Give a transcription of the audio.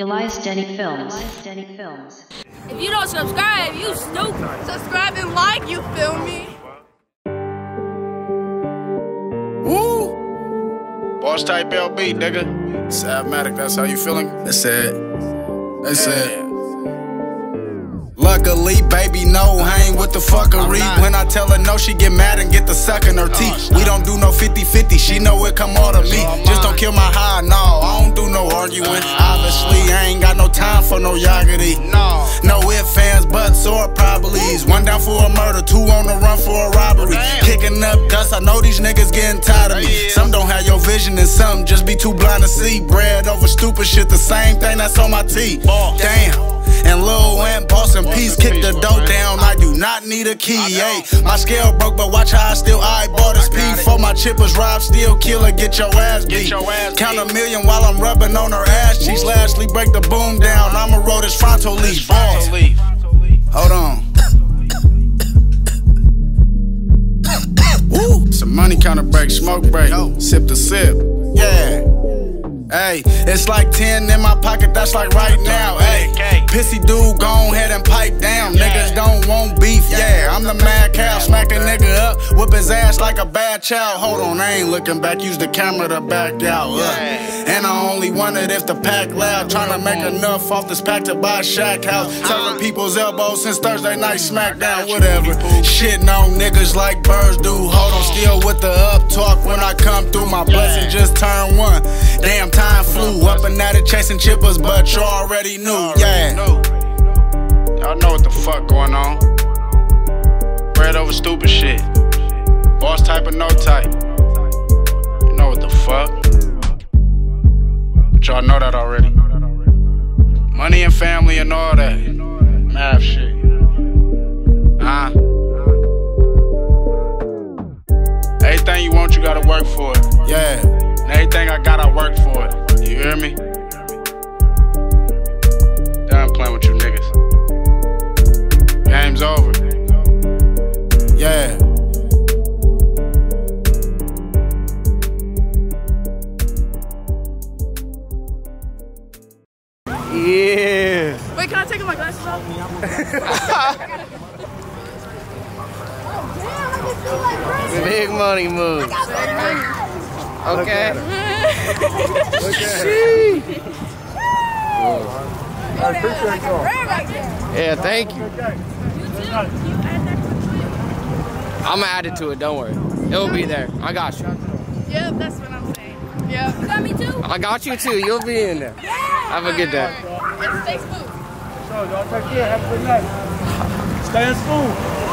Elias Denny Films. Elias Denny Films. If you don't subscribe, you stupid. Subscribe and like, you feel me? Woo! Bosstype LB, nigga. Sav Matic, that's how you feeling? That's it. That's it. Luckily, baby, no, hang with the fuckery. When I tell her no, she get mad and get the suck in her teeth. Oh, we don't do no 50 50, she know it come all to me. Just don't kill my high, no, I don't do no arguing. Uh-uh. I ain't got no time for no yoggity. No. No if, fans, buts, or probablys. One down for a murder, two on the run for a robbery. Kicking up dust, I know these niggas getting tired of me. Some don't have your vision, and some just be too blind to see. Bread over stupid shit, the same thing that's on my teeth. Damn. And Lil Ant, Boss and Peace kick the dough down. I do not need a key. Hey, my scale broke, but watch how I still eyeball this P. For my chippers, rob, steal, killer, get your ass beat. Count a million while I'm rubbing on her ass cheeks. Lastly, break the boom down. I'ma roll this fronto leaf. Boss. Hold on. Woo! Some money counter break, smoke break, sip to sip. Hey, it's like 10 in my pocket, that's like right now. Hey, pissy dude, go ahead and pipe down. Niggas don't want beef, yeah. I'm the mad cow, smack a nigga up, whip his ass like a bad child. Hold on, I ain't looking back, use the camera to back out. Uh. And I only wanted if the pack loud, trying to make enough off this pack to buy a shack house. Serving people's elbows since Thursday night SmackDown, whatever. Shitting on niggas like birds do. Hold on, still with the up talk when I come through. My blessing just turned one. Damn flew up and at it chasing chippers, but you already knew, yeah. Y'all know what the fuck going on. Bread over stupid shit. Boss type or no type. You know what the fuck. But y'all know that already. Money and family and all that. Math shit. Huh? Everything you want, you gotta work for it. Yeah. And everything I got, I work for it. You hear me? Done playing with you niggas. Game's over. Yeah. Yeah. Wait, can I take my glasses off? The big money move. Okay. Yeah, thank you. I'm gonna add it to it. Don't worry. It'll be there. I got you. Yep, that's what I'm saying. Yep. You got me too? I got you too. You'll be in there. Yeah. Have a good day. It's Facebook. So y'all take care. Have a good night. Stay in school.